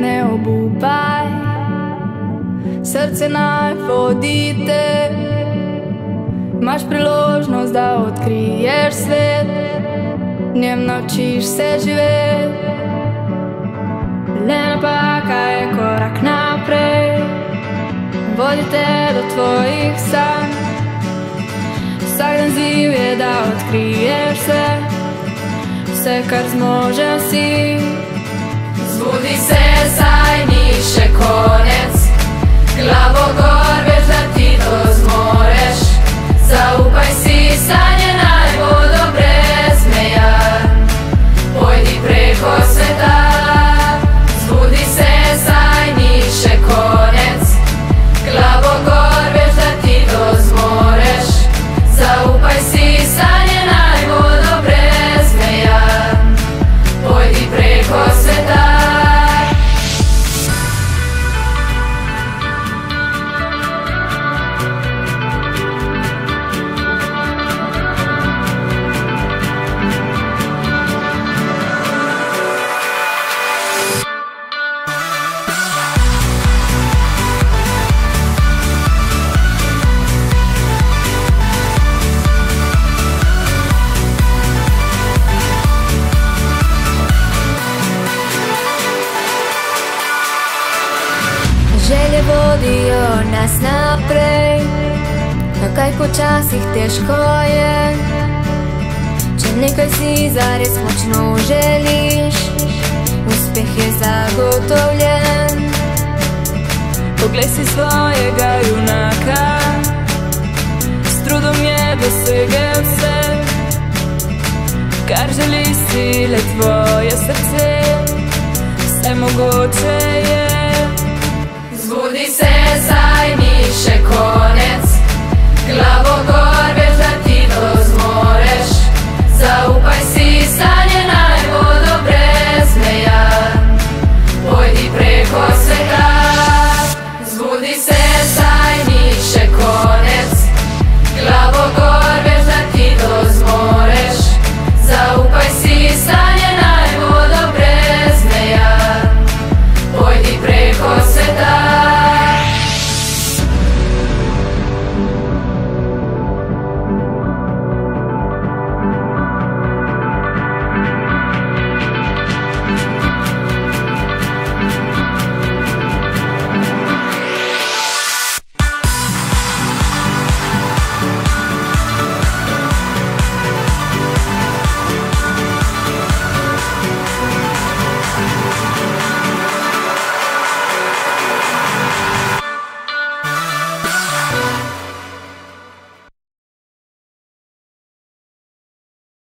ne obupaj, srce naj vodite. Imaš priložnost, da odkriješ svet, njem naučiš se živeti. Le napaka je korak naprej, vodite do tvojih sanj. Vsak dan ziv je, da odkriješ se, vse kar zmožen si. Želje vodijo nas naprej, a kaj počasih težko je. Če nekaj si zares močno želiš, uspeh je zagotovljen. Poglej si svojega junaka, s trudom je dosegel vse, kar želi si le tvoje srce, vse mogoče je.